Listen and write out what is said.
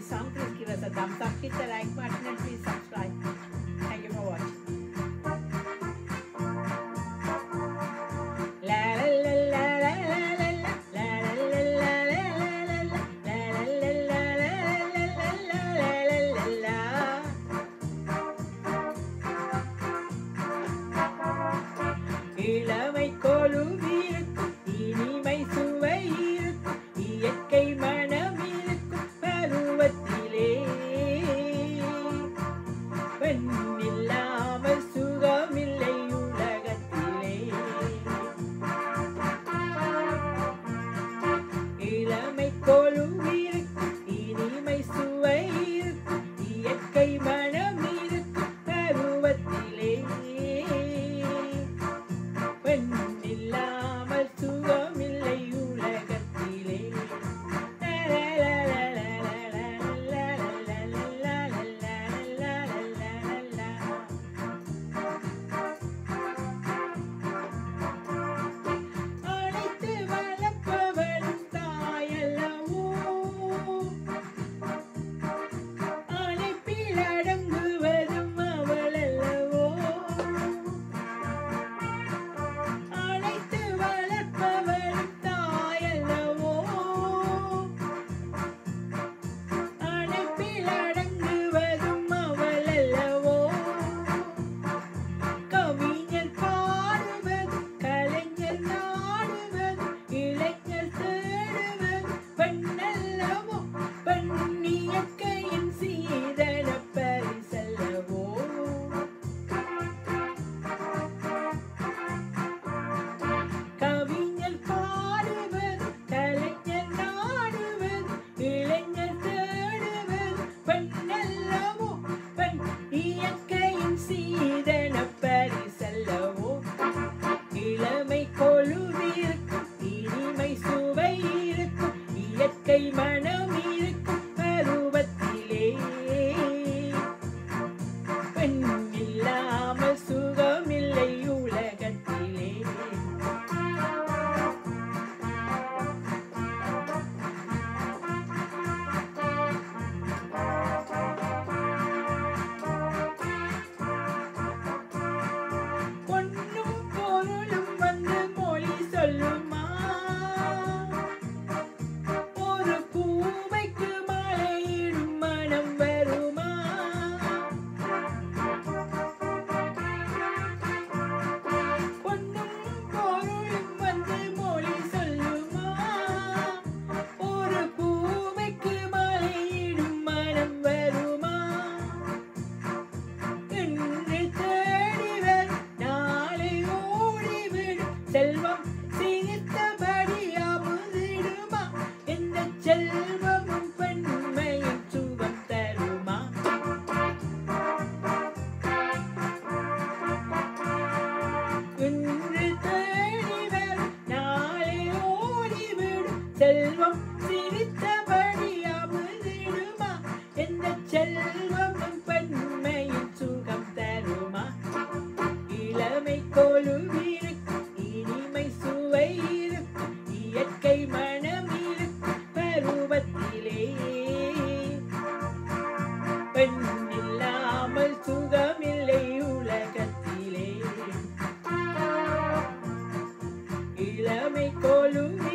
this song, please give us a thumbs up, hit the like button and please subscribe. Thank you for watching. இளமை கொழுவிருக்கும் can see then a bear. கொழுவீரு இனிமை சுவையிரு இயற்கை மனமீரு பருவத்திலே. பெண்ணில்லாமல் சுகமில்லை உலகத்திலே. இளமை கொழுவி